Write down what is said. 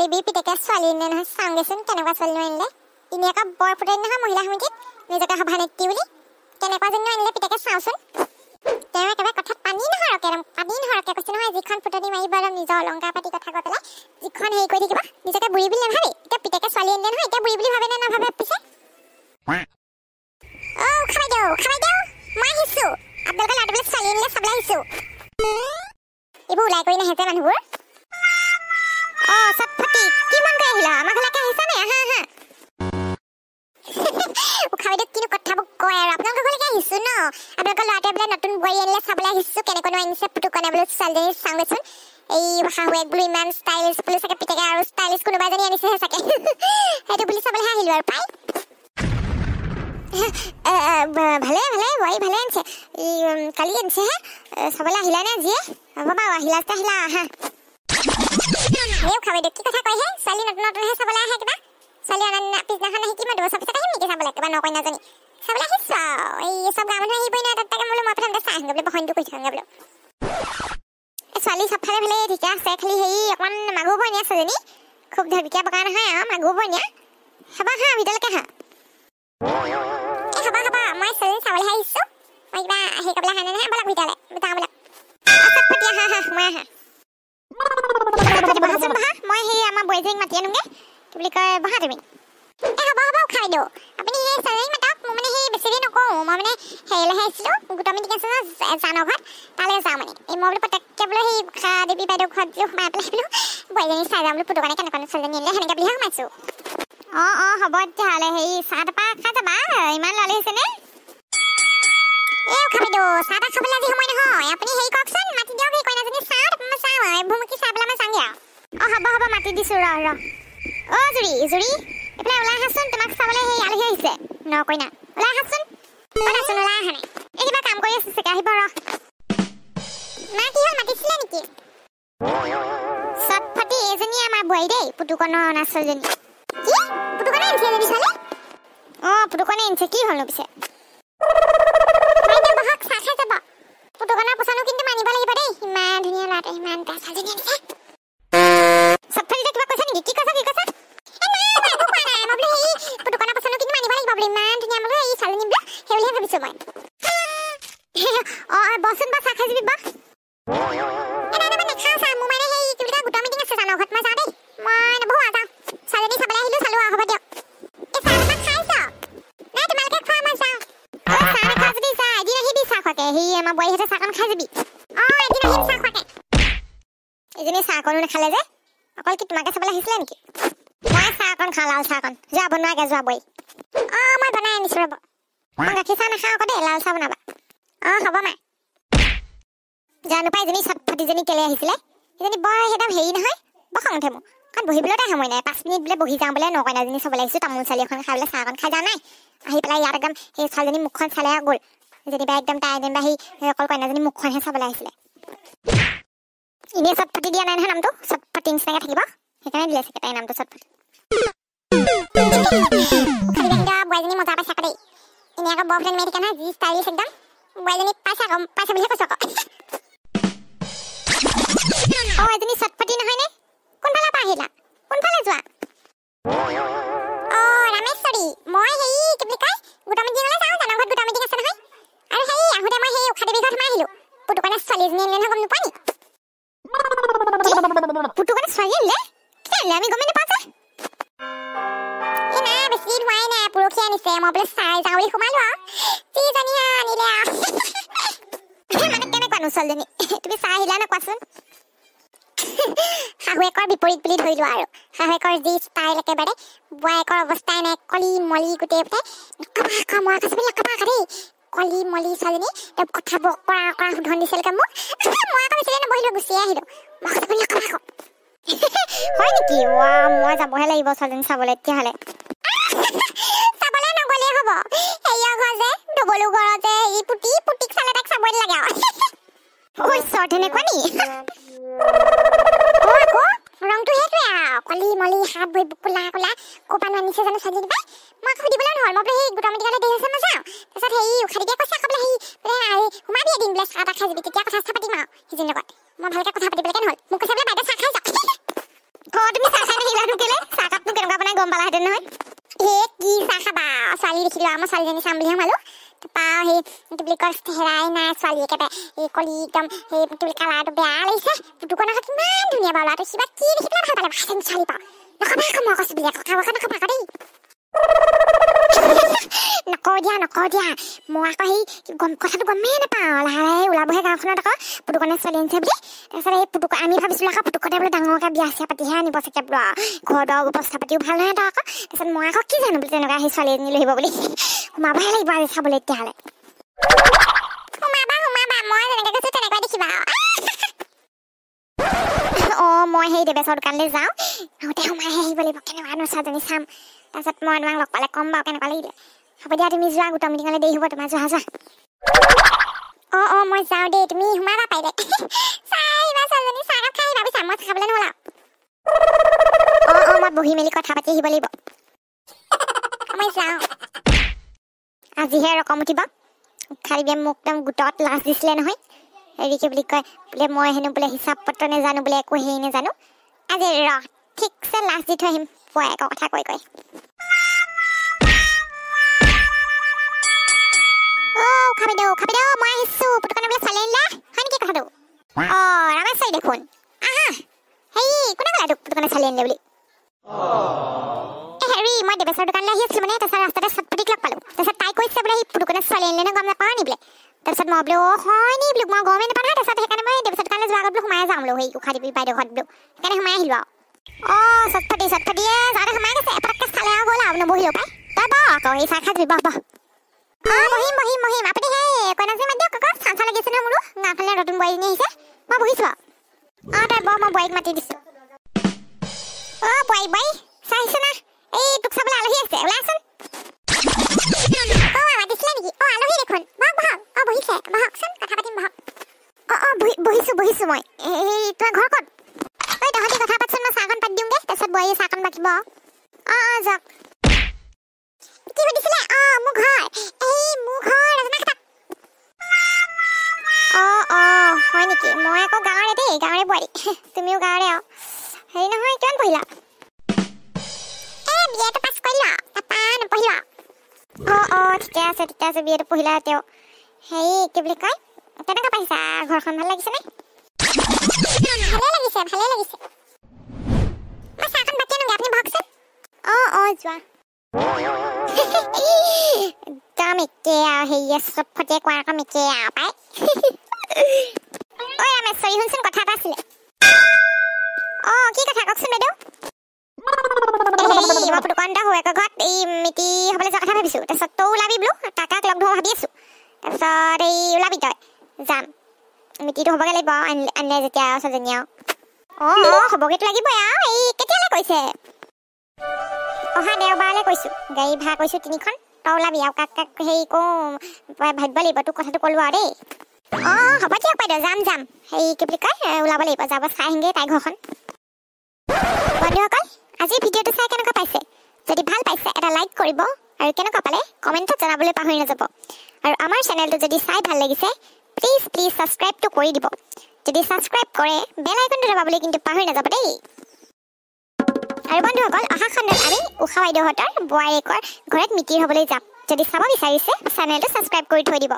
দেৱীৰ পিতেকে ছোৱালী নহয় চাওঁগেচোন কেনেকুৱা ছোৱালী আনিলে এনেই আকৌ বৰ ফুটাই নহয় মহিলা সমিতিত নিজকে সভানেত্ৰী বুলি কেনেকুৱা যেন আনিলে পিতেকে চাওঁচোন তেওঁ একেবাৰে কথাত পানী নহৰকে পানী নহৰকে কৈছে নহয় যিখন ফুটনি মাৰিব অলপ নিজৰ অলংকাৰ পাতি কথা কৈ পেলাই যিখন হেৰি কৰি থাকিব নিজকে বুঢ়ী বুলি নাভাবে এতিয়া পিতেকে ছোৱালী আনিলে নহয় এতিয়া বুঢ়ী বুলি ভাবে নে নাভাবে পিছে এইবোৰ ওলাই কৰি নাহে যে মানুহবোৰ চাবলৈ সেইটো বুলি চাবলৈহে আহিলো আৰু পাই। ভালে চাবলৈ আহিলা নে? আজিয়ে হ'ব বাৰু আহিলা আহিলা আহা। এই উখাবিদক কি কথা কয়হে ছোৱালী নতুন নতুনহে চাবলৈ আহে কিবা? ছোৱালী অনা পিছদিনাখন আহি কিমান দুবছৰ পিছত আহিম নেকি চাবলৈ? কিবা নকন্যাজনী চাবলৈ আহিছো আৰু। এই গাঁও মানুহ আহিবই নহয় তাত তাকে বোলো মই প্ৰথমতে চাই বোলো বসন্ত কৰি থাকোঁগৈ বোলো। ছোৱালী চবফালে ভালে ঠিকে আছে খালি হেৰি অকণমান মাগুৰ বনীয়া ছোৱালীজনী। খুব ঢেবিকীয়া বগা নহয় আৰু মাগুৰ বনীয়া খাবা হা ভিতৰলৈকে হা খাবা খাবা মই ছোৱালী চাবলৈ আহিছোঁ। মই কিবা হেৰি কৰিবলৈ অহা নাই নহয় বলক ভিতৰলৈ। যাওঁ বলক। হা হা সোমাই আহা। বোৱাৰীজনীক মাতি আনোগৈ কি বুলি কয় বহা তুমি এ হ'ব হ'ব খাই দিওঁ আপুনি সেই ছোৱালীজনীক মাতক মই মানে সেই বেছি দেৰি নকৰোঁ মই মানে হেৰিলৈহে আহিছিলোঁ গোটৰ মিটিং আছে জানৰ ঘৰত তালৈ যাওঁ মানে এই মই বোলো পটককৈ বোলো সেই খা দেৱী বাইদেউ ঘৰত বোলো সোমাই পেলাই বোলো বোৱাৰীজনী চাই যাওঁ বোলো পুতুকানে কেনেকুৱা ছোৱালীজনী আনিলে সেনেকৈ বুলিহে সোমাইছোঁ অঁ অঁ হ'ব তেতিয়াহ'লে হেৰি চাহ তাপা খাই যাবা ইমান ল'ৰালি হৈছেনে এই খাবি দিওঁ চাহ তাহ খাবলৈ আজি সময় নহয় আপুনি হেৰি কওকচোন মাতি দিয়ক সেই কইনাজনী চাহ তাৰপৰা মই চাওঁ আৰু ভুমুকি চাই পেলাই মই যাওঁগৈ আৰু অঁ হ'ব হ'ব মাতি দিছোঁ ৰ ৰ। অ' জুৰি জুৰি এইফালে ওলাই আহাচোন তোমাক চাবলৈ সেই আলহী আহিছে। ন কইনা ওলাই আহাচোন। আছোন ওলাই আহা নাই। এই কিবা কাম কৰি আছে চাগে আহিব ৰ। মা কি হ'ল মাতিছিলে নেকি? চটফটি এইজনী আমাৰ বোৱাৰী দেই পুতুকনৰ অনা ছোৱালীজনী কি? পুতুকনে আনিছে এজনী ছোৱালী অঁ পুতুকনে আনিছে কি হ'লনো পিছে? পুতুকনৰ পচন্দো কিন্তু মানিব লাগিব দেই ইমান ধুনীয়া ল'ৰাটোৱে ইমান ছোৱালীজনী আনিছে। চাহকণো নাখালে যে অকল কি তোমাকে চাবলৈ আহিছিলে নেকি? মই চাহকণ খাওঁ লাল চাহকণ যোৱা বনোৱাগে যোৱা বই অ মই বনাই আনিছো ৰ'ব। মই গাখীৰ চাহ নাখাওঁ আকৌ দেই লাল চাহ বনাবা। অ হ'ব মা। জানো পাই এজনী চটফটিজনী কেলে আহিছিলে। সেইজনী বৰ সেইদম হেৰি নহয় বৰ খং উঠে মোৰ। কাৰণ বহিবলৈ তাই সময় নাই। পাঁচ মিনিট বোলে বহি যাওঁ বোলে নকইনাজনী চাবলৈ আহিছোঁ তামোল চালি এখন খাই বোলে চাহকণ খাই যাওঁ নাই। আহি পেলাই ইয়াত একদম সেই ছোৱালীজনী মুখখন চালে গ'ল। যেনিবা একদম তাই যেনিবা সেই অকল কইনাজনী মুখখনহে চাবলৈ আহিছিলে। এনেই চটফটি দিয়া নাই নহয় নামটো চটফটি নিচিনাকৈ থাকিব। সেইকাৰণে দিলে চাগে তাইৰ নামটো চটফটি বোৱাৰীজনী মজা পাইছে আকৌ দেই। এনেই আকৌ বৰ ফ্ৰেণ্ড থাকে নহয় যি ষ্টাইলিছ একদম। বোৱাৰীজনী পাইছে আকৌ পাইছে বুলিহে কৈছোঁ আকৌ। অঁ এজনী চটফটি নহয়নে কোনফালৰ পৰা আহিলা? কোনফালে যোৱা? অঁ ৰামেশ্বৰী মই হেৰি কি বুলি কয় গোটৰ মিটিঙলৈ যাওঁ জানৰ ঘৰত গোটৰ মিটিং আছে নহয় আৰু হেৰি আহোঁতে মই সেই উষা দেৱীৰ ঘৰত সোমাই আহিলোঁ পুতুকনে ছোৱালীজনী আনিলে নহয় গম নোপোৱা নি পুতুকনে ছোৱালী আনিলে কি আনিলে আমি গমেই নাপাওঁ যে এই নাই বেছি হোৱাই নাই পৰহি আনিছে মই বোলে চাই যাওঁ বুলি সোমালো আৰু যিজনী আনিলে মানে কেনেকুৱানো ছোৱালীজনী তুমি চাই আহিলা নে কোৱাচোন শাহুৱেকৰ বিপৰীত বুলি ধৰি লোৱা আৰু শাহুৱেকৰ যি ষ্টাইল একেবাৰে বোৱায়েকৰ অৱস্থাই নাই কলি মলি গোটেই কলি মলি ছোৱালীজনী তেওঁ কথাবোৰ কৰা কৰা শোধন দিছিলকে মোক। মই আকৌ বেছি নবহিলোঁ গুচিয়ে আহিলোঁ। মই আকৌ হয় নেকি? ৱা মই যাবহে লাগিব ছোৱালীজনী চাবলৈ তেতিয়াহ'লে। নগ'লেই হ'ব। ঘৰ যে ডবলো যে পুতি পুতিক চালে তাক চাবই লাগে আৰু। তেনেকুৱা নি? ৰংটো সেইটোৱে আৰু। কলি মলি ক'ৰপৰা আনিছে জানো ছোৱালী পাই মই সুধিবলৈ নহ'ল মই বোলে সেই গোটৰ মিটিঙলৈ দেৰি হৈছে মই যাওঁ। তাৰপিছত হেৰি উশাহ দিদিয়ে কৈছে আকৌ বোলে হেৰি বোলে সোমাবি এদিন বোলে চাহ তাহ খাই যাবি তেতিয়া কথা চথা পাতিম আৰু সিজনীৰ লগত। মই ভালকৈ কথা পাতিবলৈকে নহ'ল। মোক কৈছে বোলে বাইদেউ চাহ খাই যাওক। অঁ তুমি চাহ খাই নাহিলানো কেলে? চাহকাপনো কেনেকুৱা বনাই গম পালাহেঁতেন নহয়। হে কি চাহ খাবা? ছোৱালী দেখিলো আমাৰ ছোৱালীজনী চাম বুলি সোমালো। তাৰপৰা সেই কি বুলি কয় হেৰাই নাই ছোৱালী একেবাৰে এই কলি একদম সেই কি বুলি কালাৰটো বেয়া লাগিছে। পুতুকণ আকৌ কিমান ধুনীয়া বাৰু ল'ৰাটো কিবা কি দেখি পেলাই ভাল পালে ছোৱালী পাওঁ নকবা আকৌ মই কৈছোঁ বুলি আকৌ খাব খাব নকবা আকৌ দেই। দিয়া নকওঁ দিয়া। মই আকৌ সেই গম কথাটো গমেই নাপাওঁ। লাহে লাহে ওলাবহে গাঁওখনত আকৌ। পুতুকনে ছোৱালী আনিছে বুলি। তাৰপিছত এই পুতুক আমি ভাবিছিলোঁ আকৌ পুতুকতে বোলে ডাঙৰকৈ বিয়া চিয়া পাতিহে আনিব চাগে বোলো ঘৰ দৰ অৱস্থা পাতিও ভাল নহয় তই আকৌ তাৰপিছত মই আকৌ কি জানো বুলি তেনেকুৱা সেই ছোৱালী এজনী লৈ আহিব বুলি। সোমাবহে লাগিব আজি চাবলৈ তেতিয়াহ'লে। সোমাবা সোমাবা। মই যেনেকৈ কৈছোঁ দেখিবা অঁ মই সেই দেৱেশৰ দোকানলৈ যাওঁ। আহোঁতে সোমাই আহিব লাগিব। ছোৱালীজনী চাম। তাৰপিছত মই তোমাক লগ পালে ক'ম বাৰু কেনেকুৱা লাগিলে। হ'ব দিয়া তুমি যোৱা গোটৰ মিটিঙলৈ দেৰি হ'ব তোমাৰ যোৱা যোৱা। অঁ অঁ মই যাওঁ দেই তুমি সোমাবা পাৰিলে। আহিবা ছোৱালীজনী চাহ কাপ খাই আহিবা চাহ খাবলৈ নহ'লা অঁ অঁ মই বহি মেলি কথা পাতি আহিব লাগিব। মই যাওঁ। আজিহে ৰকম উঠিব। খালি দিয়ে মোক একদম গোটত লাজ দিছিলে নহয়। হেৰি কি বুলি কয় বোলে মই হেনো বোলে হিচাপ পত্ৰ নেজানো বোলে একো হেৰি নেজানো। আজি ৰ ঠিকছে লাজ দি থৈ আহিম পুৱাই একো কথা কৈ কৈ। খাবি দিওঁ খাবি দিওঁ মই আহিছোঁ পুতুকনে বোলে ছোৱালী আনিলা হয় নেকি কথাটো অঁ ৰামেশ্বৰী দেখোন আহা হেৰি কোনে ক'লে তোক পুতুকনে ছোৱালী আনিলে বুলি হেৰি মই দেৱেশ্বৰ দোকানলৈ আহি আছিলোঁ মানে তাৰপিছত ৰাস্তাতে চটপটিক লগ পালোঁ তাৰপিছত তাই কৈছে বোলে সেই পুতুকনে ছোৱালী আনিলে নে গম নাপাওঁ নি বোলে তাৰপিছত মই বোলো হয় নি বোলো মই গমেই নাপাওঁ তাৰপিছত সেইকাৰণে মই দেৱেশ্বৰ দোকানলৈ যোৱাৰ আগত বোলো সোমাই যাওঁ বোলো সেই উশাহ দিবি বাইদেউ ঘৰত বোলো সেইকাৰণে সোমাই আহিলোঁ আৰু অঁ চটফটি চটফটিয়ে যাওঁতে সোমাই গৈছে এপটককৈ চালে আৰু গ'ল আৰু নবহিলেও পাই তই বহ আকৌ সেই চাহ খাই বহ বহ অঁ বহিম বহিম বহিম। আপুনি সেই কইনাজনী মাতি দিয়ক আকৌ চাঞ্চা লাগিছে নহয় মোৰো গাঁওফালে নতুন বোৱাৰীজনী আহিছে। মই বহিছোঁ আৰু অঁ তই বহ মই বোৱাৰীক মাতি দিছোঁ। অঁ বোৱাৰী বোৱাৰী আহিছে না? এই তোক চাবলৈ আলহী আছে। ওলাচোন অঁ মাতিছিলে নেকি? অঁ আলহী দেখোন। বহক বহক। অঁ বহিছে। বহকচোন কথা পাতিম বহক। অঁ অঁ বহি বহিছোঁ বহিছোঁ মই। এই তোমাৰ ঘৰ ক'ত? ঐ তহঁতি কথা পাতচোন মই চাহকণ পাতি দিওঁগৈ। তাৰপিছত বোৱাৰীয়ে চাহকণ বাকিব অঁ অঁ যাওক। কি সুধিছিলে অঁ মোৰ ঘৰ এই মোৰ ঘৰ ৰজনাখাটাত অঁ অঁ হয় নেকি মই আকৌ গাঁৱৰে দেই গাঁৱৰে বোৱাৰী তুমিও গাঁৱৰে আৰু হেৰি নহয় কিমান পঢ়িলা এই বিয়েটো পাছ কৰিলোঁ তাৰপৰা নপঢ়িলোঁ অঁ অঁ ঠিকে আছে ঠিকে আছে বিয়েটো পঢ়িলা তেওঁ হেৰি কি বুলি কয় কেনেকুৱা পাইছা ঘৰখন ভাল লাগিছেনে ভালে লাগিছে ভালে লাগিছে মই চাহকণ বাকি আনোগৈ আপুনি বহকচোন অঁ অঁ যোৱা একদম একে আৰু হেৰিয়ে চব ফটিয়ে কোৱা ৰকম একে আৰু পাই ঐ ৰামেশ্বৰী শুনচোন কথা এটা আছিলে অঁ কি কথা কওকচোন বাইদেউ হেৰি মই পুতুকন্ত হুৱেকৰ ঘৰত এই মিতি হ'বলৈ যোৱা কথা ভাবিছোঁ তাৰপিছত তই ওলাবি বোলো কাকাক লগ ধৰোঁ ভাবি আছোঁ তাৰপিছত এই ওলাবি তই যাম মিতিটো হ'বগৈ লাগিব আনিলে আনিলে যেতিয়া আৰু ছোৱালীজনী আৰু অঁ অঁ হ'বগৈতো লাগিবই আৰু এই কেতিয়ালৈ কৈছে অহা দেওবাৰলৈ কৈছোঁ গাড়ী ভাড়া কৰিছোঁ তিনিখন তই ওলাবি আৰু কাক কাক হেৰি কওঁ ভাবিব লাগিব তোক কথাটো ক'লোঁ আৰু দেই। অঁ হ'ব দিয়ক বাইদেউ যাম যাম। হেৰি কি বুলি কয় ওলাব লাগিব যাব চাই আহিমগৈ তাইৰ ঘৰখন। বন্ধুসকল আজিৰ ভিডিঅ'টো চাই কেনেকুৱা পাইছে? যদি ভাল পাইছে এটা লাইক কৰিব আৰু কেনেকুৱা পালে কমেণ্টত জনাবলৈ পাহৰি নাযাব। আৰু আমাৰ চেনেলটো যদি চাই ভাল লাগিছে প্লিজ প্লিজ ছাবস্ক্ৰাইবটো কৰি দিব। যদি ছাবস্ক্ৰাইব কৰে বেল আইকনটো দবাবলৈ কিন্তু পাহৰি নাযাব দেই। আৰু বন্ধুসকল অহা খণ্ডত আমি উষা বাইদেউহঁতৰ বোৱাৰীয়েকৰ ঘৰত মিতিৰ হ'বলৈ যাম। যদি চাব বিচাৰিছে চেনেলটো ছাবস্ক্ৰাইব কৰি থৈ দিব।